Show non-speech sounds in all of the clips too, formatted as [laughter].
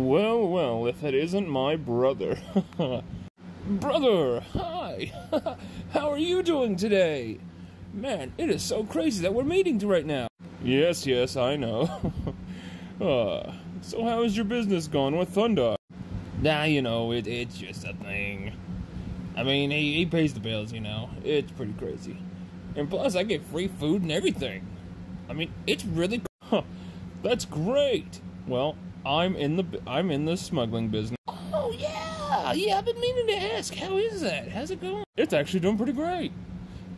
Well, well, if it isn't my brother. [laughs] brother, hi! [laughs] How are you doing today? Man, it is so crazy that we're meeting right now. Yes, yes, I know. [laughs] uh, so how is your business going with Thundarr? Nah, you know, it, it's just a thing. I mean, he, he pays the bills, you know. It's pretty crazy. And plus, I get free food and everything. I mean, it's really... Huh, that's great! Well, I'm in the I'm in the smuggling business. Oh yeah, yeah. I've been meaning to ask. How is that? How's it going? It's actually doing pretty great.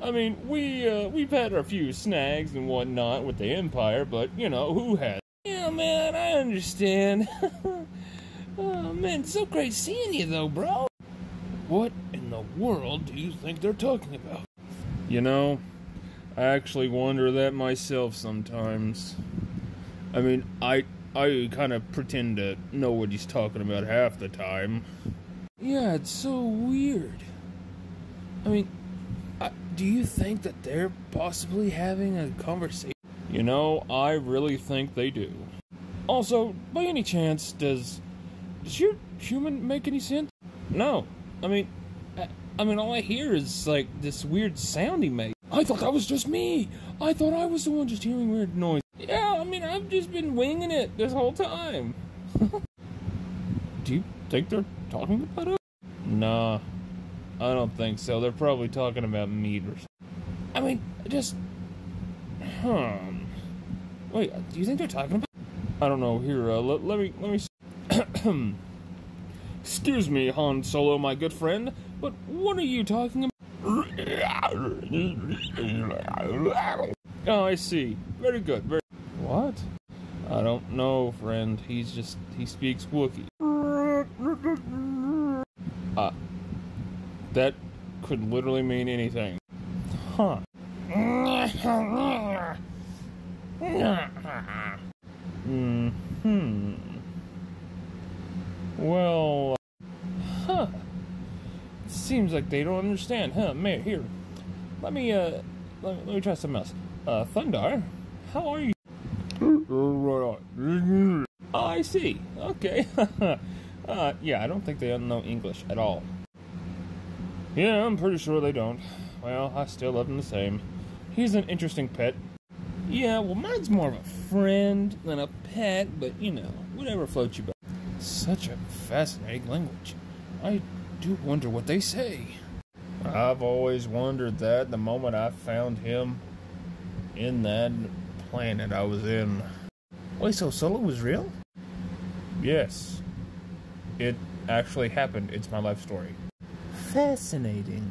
I mean, we uh, we've had our few snags and whatnot with the Empire, but you know who has? Yeah, man, I understand. [laughs] oh man, it's so great seeing you though, bro. What in the world do you think they're talking about? You know, I actually wonder that myself sometimes. I mean, I I kind of pretend to know what he's talking about half the time. Yeah, it's so weird. I mean, I, do you think that they're possibly having a conversation? You know, I really think they do. Also, by any chance, does does your human make any sense? No. I mean, I, I mean, all I hear is like this weird sound he makes. I thought that was just me. I thought I was the one just hearing weird noise. Yeah, I mean, I've just been winging it this whole time. [laughs] Do you think they're talking about us? Nah, I don't think so. They're probably talking about meat or something. I mean, just. Hmm. Wait, do you think they're talking about? I don't know. Here, uh, let, let me. Let me. [coughs] Excuse me, Han Solo, my good friend, but what are you talking about? Oh, I see. Very good. Very. What? I don't know, friend. He's just he speaks Wookiee. Uh, that could literally mean anything. Huh. Hmm. Well. Seems like they don't understand, huh? Man, here. Let me uh let me, let me try something else. Uh, Thundarr, how are you? Oh, I see. Okay. [laughs] uh, yeah, I don't think they know English at all. Yeah, I'm pretty sure they don't. Well, I still love him the same. He's an interesting pet. Yeah, well, mine's more of a friend than a pet, but you know, whatever floats your boat. Such a fascinating language. I do wonder what they say. I've always wondered that the moment I found him in that planet I was in. Wait, so Solo was real? Yes. It actually happened. It's my life story. Fascinating.